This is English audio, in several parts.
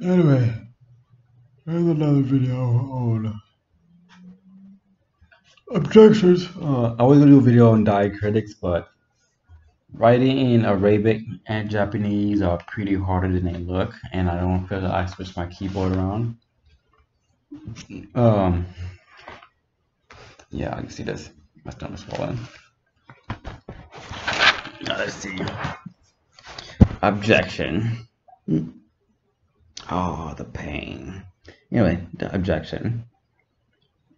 Anyway, here's another video on objections. Uh, I was gonna do a video on diacritics, but writing in Arabic and Japanese are pretty harder than they look, and I don't feel like I switched my keyboard around. Um, yeah, I can see this. My stomach's swollen. Now let's see. Objection. Oh, the pain. Anyway, the objection.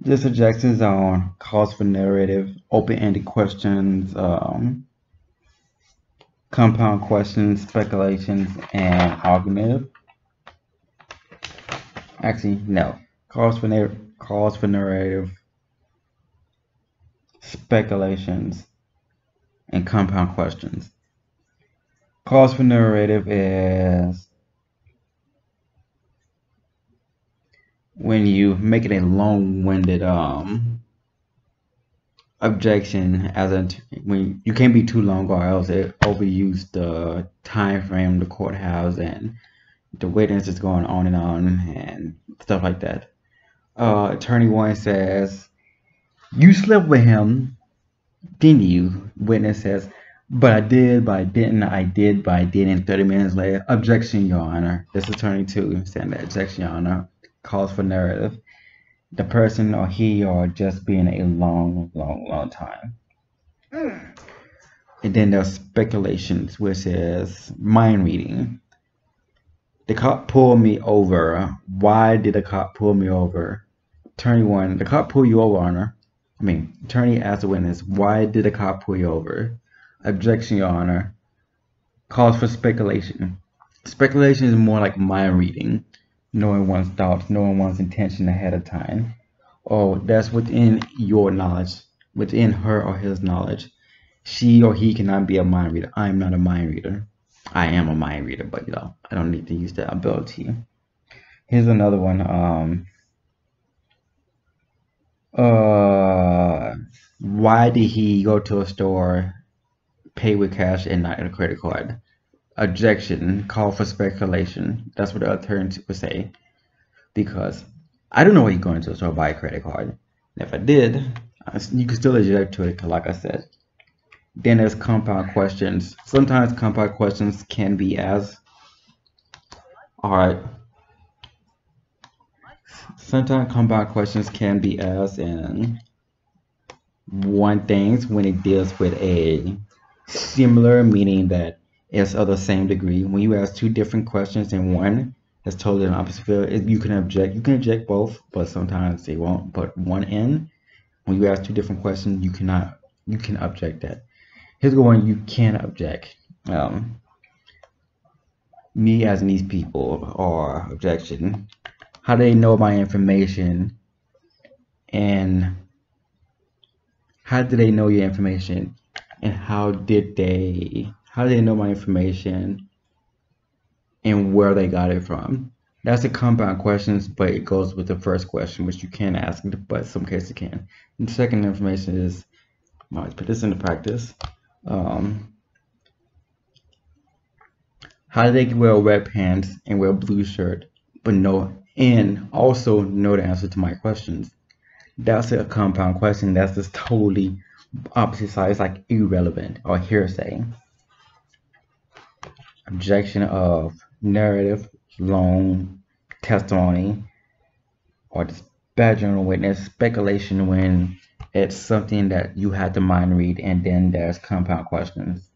This objection is on calls for narrative, open-ended questions, um, compound questions, speculations, and argumentative. Actually, no. Calls for narrative, calls for narrative, speculations, and compound questions. Calls for narrative is when you make it a long-winded um objection as when you can't be too long or else it overuse the time frame the court has and the witness is going on and on and stuff like that. Uh, attorney one says, "You slept with him, didn't you?" Witness says, "But I did, but I didn't. I did, but I didn't." Thirty minutes later, objection, Your Honor. This attorney two saying that objection, Your Honor calls for narrative. The person or he or just being a long, long, long time. Hmm. And then there's speculations, which is mind reading. The cop pulled me over. Why did the cop pull me over? Attorney one, the cop pulled you over, Honor. I mean, attorney as the witness, why did the cop pull you over? Objection, Your Honor. Calls for speculation. Speculation is more like mind reading knowing one's thoughts, knowing one's intention ahead of time. Oh, that's within your knowledge, within her or his knowledge. She or he cannot be a mind reader. I am not a mind reader. I am a mind reader, but you know, I don't need to use that ability. Here's another one. Um, uh, why did he go to a store, pay with cash and not a credit card? Objection, call for speculation. That's what the attorney would say. Because I don't know why you're going to store buy a credit card. And if I did, you can still object to it, like I said. Then there's compound questions. Sometimes compound questions can be as alright. Sometimes compound questions can be as in one things when it deals with a similar meaning that is of the same degree. When you ask two different questions and one is totally an opposite field, you can object. You can object both, but sometimes they won't put one in. When you ask two different questions, you cannot you can object that. Here's the one you can object. Um, me as these people are objection. How do they know my information? And how do they know your information? And how did they how do they know my information and where they got it from? That's a compound questions, but it goes with the first question, which you can ask, but some cases you can. And the second information is, let's put this into practice. Um, how do they wear red pants and wear a blue shirt, but know and also know the answer to my questions? That's a compound question. That's just totally opposite side. It's like irrelevant or hearsay objection of narrative, long testimony, or just bad general witness, speculation when it's something that you had to mind read, and then there's compound questions.